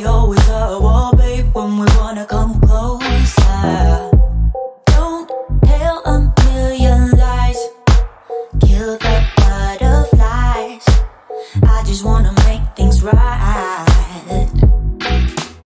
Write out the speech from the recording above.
we always are a wall, babe, when we wanna come closer. Don't tell a million lies, kill the butterflies. I just wanna make things right.